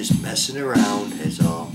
just messing around is all.